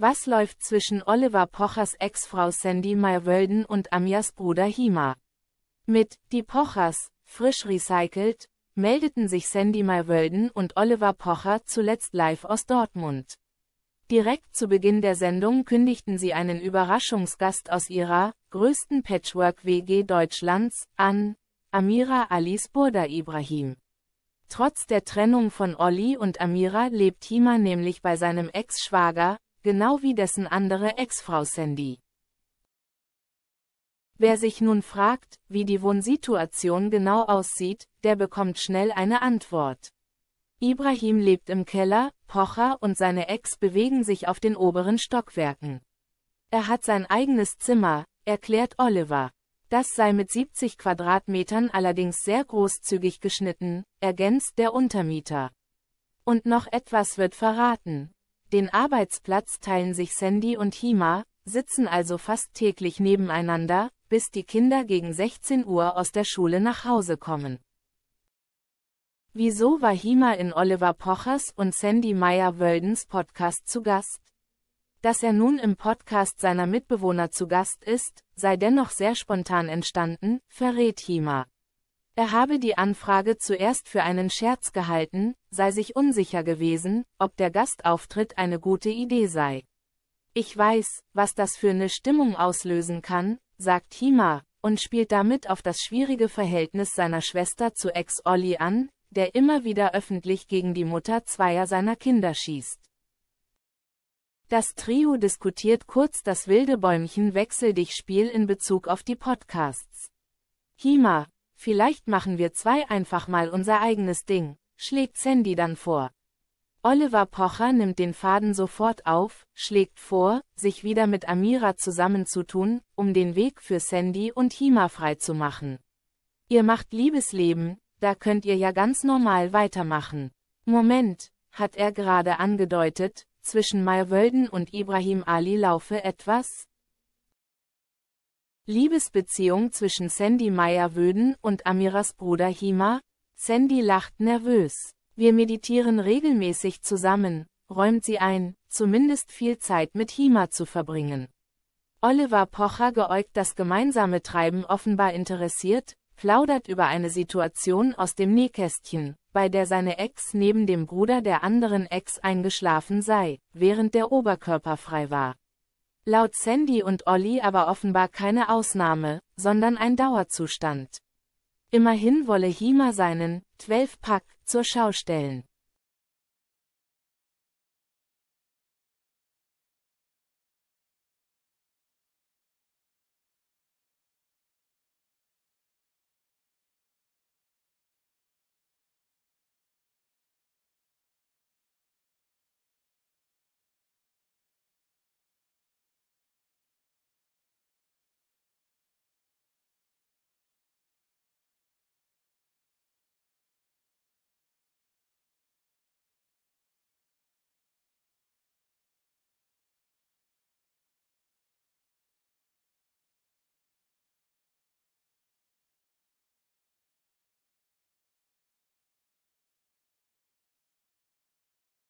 Was läuft zwischen Oliver Pochers Ex-Frau Sandy Meyer-Wölden und Amias Bruder Hima? Mit Die Pochers, frisch recycelt, meldeten sich Sandy Meyer-Wölden und Oliver Pocher zuletzt live aus Dortmund. Direkt zu Beginn der Sendung kündigten sie einen Überraschungsgast aus ihrer größten Patchwork-WG Deutschlands an, Amira Alice Burda Ibrahim. Trotz der Trennung von Olli und Amira lebt Hima nämlich bei seinem Ex-Schwager, genau wie dessen andere Ex-Frau Sandy. Wer sich nun fragt, wie die Wohnsituation genau aussieht, der bekommt schnell eine Antwort. Ibrahim lebt im Keller, Pocher und seine Ex bewegen sich auf den oberen Stockwerken. Er hat sein eigenes Zimmer, erklärt Oliver. Das sei mit 70 Quadratmetern allerdings sehr großzügig geschnitten, ergänzt der Untermieter. Und noch etwas wird verraten. Den Arbeitsplatz teilen sich Sandy und Hima, sitzen also fast täglich nebeneinander, bis die Kinder gegen 16 Uhr aus der Schule nach Hause kommen. Wieso war Hima in Oliver Pochers und Sandy Meyer-Wöldens Podcast zu Gast? Dass er nun im Podcast seiner Mitbewohner zu Gast ist, sei dennoch sehr spontan entstanden, verrät Hima. Er habe die Anfrage zuerst für einen Scherz gehalten, sei sich unsicher gewesen, ob der Gastauftritt eine gute Idee sei. Ich weiß, was das für eine Stimmung auslösen kann, sagt Hima, und spielt damit auf das schwierige Verhältnis seiner Schwester zu Ex-Olli an, der immer wieder öffentlich gegen die Mutter zweier seiner Kinder schießt. Das Trio diskutiert kurz das wilde Bäumchen Wechsel dich Spiel in Bezug auf die Podcasts. Hima, vielleicht machen wir zwei einfach mal unser eigenes Ding, schlägt Sandy dann vor. Oliver Pocher nimmt den Faden sofort auf, schlägt vor, sich wieder mit Amira zusammenzutun, um den Weg für Sandy und Hima freizumachen. Ihr macht Liebesleben, da könnt ihr ja ganz normal weitermachen. Moment, hat er gerade angedeutet, zwischen Mayerwölden und Ibrahim Ali laufe etwas? Liebesbeziehung zwischen Sandy Meyer-Wöden und Amiras Bruder Hima? Sandy lacht nervös. Wir meditieren regelmäßig zusammen, räumt sie ein, zumindest viel Zeit mit Hima zu verbringen. Oliver Pocher geäugt das gemeinsame Treiben offenbar interessiert, plaudert über eine Situation aus dem Nähkästchen, bei der seine Ex neben dem Bruder der anderen Ex eingeschlafen sei, während der Oberkörper frei war. Laut Sandy und Olli aber offenbar keine Ausnahme, sondern ein Dauerzustand. Immerhin wolle Hima seinen 12-Pack zur Schau stellen.